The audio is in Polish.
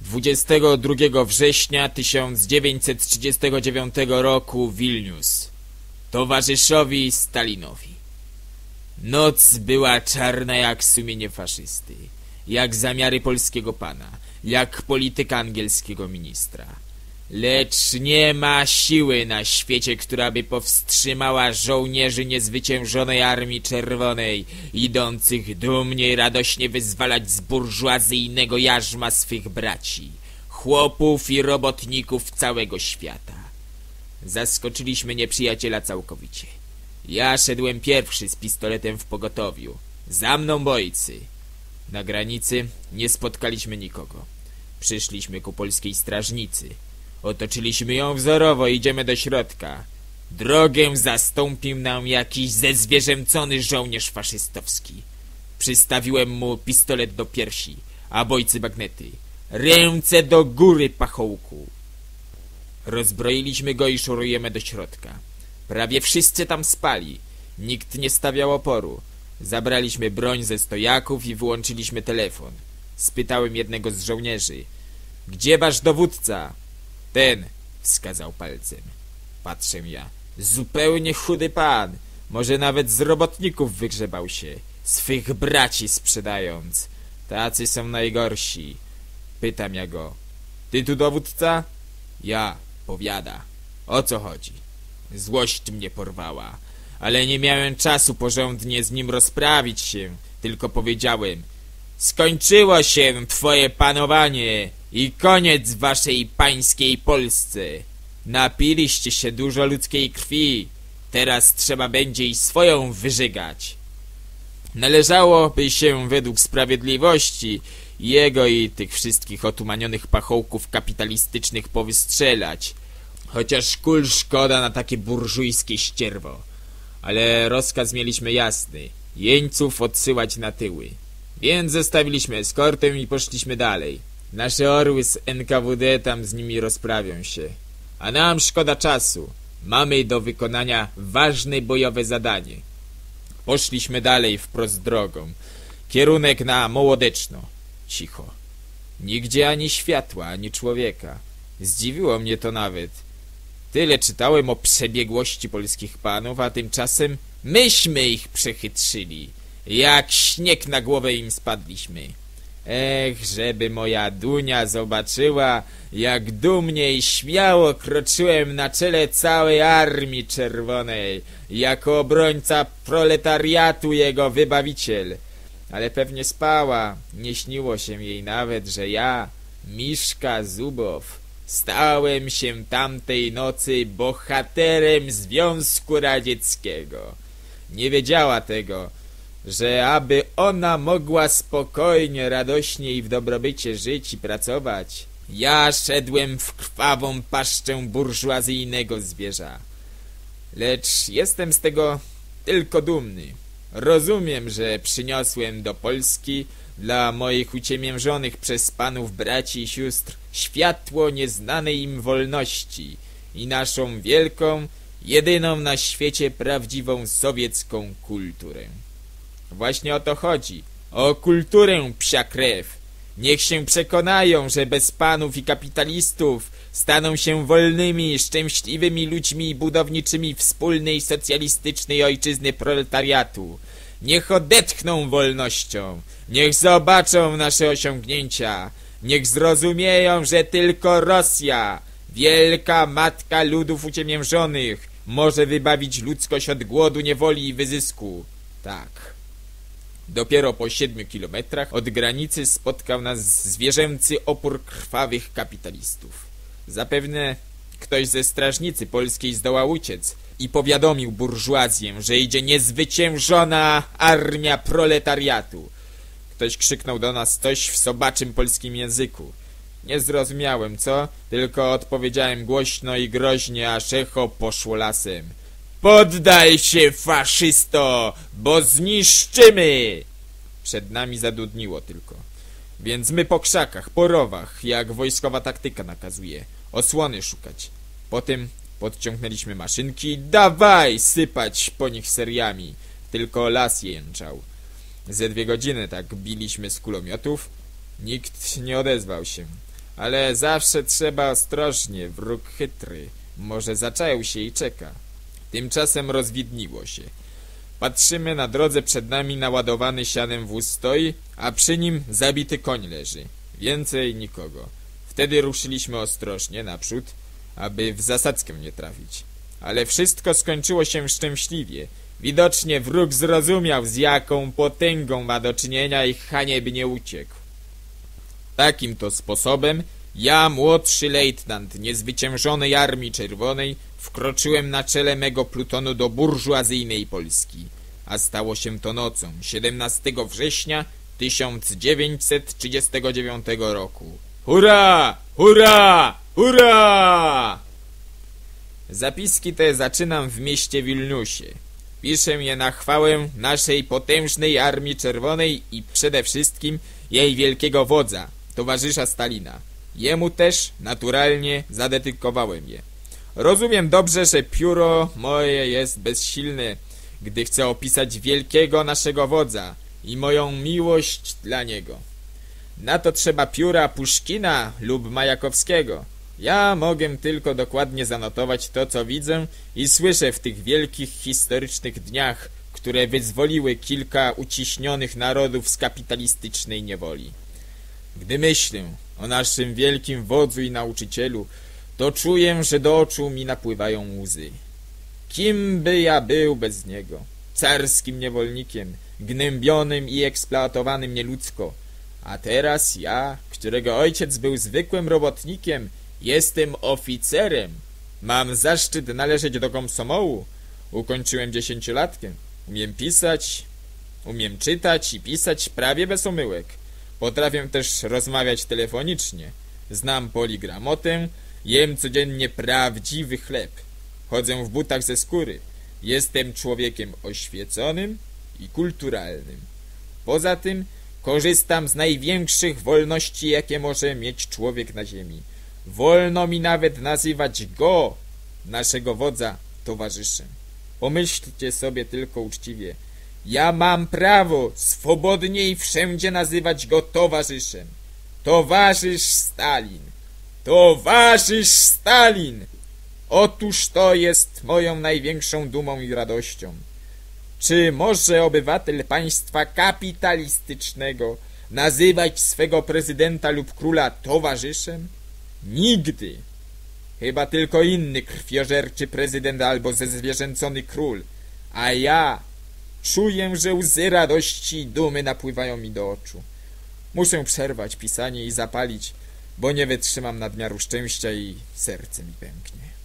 22 września 1939 roku Wilnius. Towarzyszowi Stalinowi. Noc była czarna jak sumienie faszysty, jak zamiary polskiego pana, jak polityka angielskiego ministra. Lecz nie ma siły na świecie, która by powstrzymała żołnierzy niezwyciężonej Armii Czerwonej, idących dumnie i radośnie wyzwalać z burżuazyjnego jarzma swych braci, chłopów i robotników całego świata. Zaskoczyliśmy nieprzyjaciela całkowicie. Ja szedłem pierwszy z pistoletem w pogotowiu. Za mną bojcy. Na granicy nie spotkaliśmy nikogo. Przyszliśmy ku polskiej strażnicy. Otoczyliśmy ją wzorowo, idziemy do środka. Drogę zastąpił nam jakiś zezwierzęcony żołnierz faszystowski. Przystawiłem mu pistolet do piersi, a bojcy bagnety. Ręce do góry, pachołku! Rozbroiliśmy go i szurujemy do środka. Prawie wszyscy tam spali. Nikt nie stawiał oporu. Zabraliśmy broń ze stojaków i wyłączyliśmy telefon. Spytałem jednego z żołnierzy. Gdzie wasz dowódca? Ten, wskazał palcem. Patrzę ja. Zupełnie chudy pan. Może nawet z robotników wygrzebał się. Swych braci sprzedając. Tacy są najgorsi. Pytam ja go. Ty tu dowódca? Ja, powiada. O co chodzi? Złość mnie porwała, ale nie miałem czasu porządnie z nim rozprawić się, tylko powiedziałem Skończyło się twoje panowanie i koniec waszej pańskiej Polsce. Napiliście się dużo ludzkiej krwi, teraz trzeba będzie i swoją wyżygać. Należałoby się według sprawiedliwości jego i tych wszystkich otumanionych pachołków kapitalistycznych powystrzelać, Chociaż kul szkoda na takie burżujskie ścierwo. Ale rozkaz mieliśmy jasny. Jeńców odsyłać na tyły. Więc zostawiliśmy eskortę i poszliśmy dalej. Nasze orły z NKWD tam z nimi rozprawią się. A nam szkoda czasu. Mamy do wykonania ważne bojowe zadanie. Poszliśmy dalej wprost drogą. Kierunek na Mołodeczno. Cicho. Nigdzie ani światła, ani człowieka. Zdziwiło mnie to nawet. Tyle czytałem o przebiegłości polskich panów, a tymczasem myśmy ich przechytrzyli. Jak śnieg na głowę im spadliśmy. Ech, żeby moja Dunia zobaczyła, jak dumnie i śmiało kroczyłem na czele całej Armii Czerwonej, jako obrońca proletariatu jego wybawiciel. Ale pewnie spała, nie śniło się jej nawet, że ja, Miszka Zubow, Stałem się tamtej nocy bohaterem Związku Radzieckiego. Nie wiedziała tego, że aby ona mogła spokojnie, radośnie i w dobrobycie żyć i pracować, ja szedłem w krwawą paszczę burżuazyjnego zwierza. Lecz jestem z tego tylko dumny. Rozumiem, że przyniosłem do Polski dla moich uciemiężonych przez panów braci i sióstr światło nieznanej im wolności i naszą wielką, jedyną na świecie prawdziwą sowiecką kulturę. Właśnie o to chodzi. O kulturę psia krew. Niech się przekonają, że bez panów i kapitalistów staną się wolnymi, szczęśliwymi ludźmi budowniczymi wspólnej socjalistycznej ojczyzny proletariatu. Niech odetchną wolnością, niech zobaczą nasze osiągnięcia, niech zrozumieją, że tylko Rosja, wielka matka ludów uciemiężonych, może wybawić ludzkość od głodu, niewoli i wyzysku. Tak. Dopiero po siedmiu kilometrach od granicy spotkał nas zwierzęcy opór krwawych kapitalistów. Zapewne ktoś ze strażnicy polskiej zdołał uciec i powiadomił burżuazję, że idzie niezwyciężona armia proletariatu. Ktoś krzyknął do nas coś w sobaczym polskim języku. Nie zrozumiałem, co? Tylko odpowiedziałem głośno i groźnie, aż echo poszło lasem. Poddaj się, faszysto, bo zniszczymy! Przed nami zadudniło tylko. Więc my po krzakach, po rowach, jak wojskowa taktyka nakazuje, osłony szukać. Potem podciągnęliśmy maszynki dawaj sypać po nich seriami. Tylko las jęczał. Ze dwie godziny tak biliśmy z kulomiotów. Nikt nie odezwał się. Ale zawsze trzeba ostrożnie, wróg chytry. Może zaczaił się i czeka. Tymczasem rozwidniło się. Patrzymy na drodze przed nami naładowany sianem wóz stoi, a przy nim zabity koń leży. Więcej nikogo. Wtedy ruszyliśmy ostrożnie naprzód, aby w zasadzkę nie trafić. Ale wszystko skończyło się szczęśliwie. Widocznie wróg zrozumiał, z jaką potęgą ma do czynienia i haniebnie uciekł. Takim to sposobem ja, młodszy lejtnant niezwyciężonej Armii Czerwonej, wkroczyłem na czele mego plutonu do burżuazyjnej Polski. A stało się to nocą 17 września 1939 roku. Hurra! Hurra! Hurra! Zapiski te zaczynam w mieście Wilnusie. Piszę je na chwałę naszej potężnej Armii Czerwonej i przede wszystkim jej wielkiego wodza, towarzysza Stalina. Jemu też, naturalnie, zadedykowałem je. Rozumiem dobrze, że pióro moje jest bezsilne, gdy chcę opisać wielkiego naszego wodza i moją miłość dla niego. Na to trzeba pióra Puszkina lub Majakowskiego. Ja mogę tylko dokładnie zanotować to, co widzę i słyszę w tych wielkich historycznych dniach, które wyzwoliły kilka uciśnionych narodów z kapitalistycznej niewoli. Gdy myślę o naszym wielkim wodzu i nauczycielu, to czuję, że do oczu mi napływają łzy. Kim by ja był bez niego? Carskim niewolnikiem, gnębionym i eksploatowanym nieludzko. A teraz ja, którego ojciec był zwykłym robotnikiem, jestem oficerem. Mam zaszczyt należeć do komsomołu. Ukończyłem dziesięciolatkę. Umiem pisać, umiem czytać i pisać prawie bez omyłek. Potrafię też rozmawiać telefonicznie. Znam poligramotę, jem codziennie prawdziwy chleb. Chodzę w butach ze skóry. Jestem człowiekiem oświeconym i kulturalnym. Poza tym korzystam z największych wolności, jakie może mieć człowiek na ziemi. Wolno mi nawet nazywać go, naszego wodza, towarzyszem. Pomyślcie sobie tylko uczciwie. Ja mam prawo swobodnie i wszędzie nazywać go towarzyszem. Towarzysz Stalin. Towarzysz Stalin! Otóż to jest moją największą dumą i radością. Czy może obywatel państwa kapitalistycznego nazywać swego prezydenta lub króla towarzyszem? Nigdy! Chyba tylko inny krwiożerczy prezydent albo zezwierzęcony król. A ja czuję, że łzy radości i dumy napływają mi do oczu. Muszę przerwać pisanie i zapalić, bo nie wytrzymam nadmiaru szczęścia i serce mi pęknie.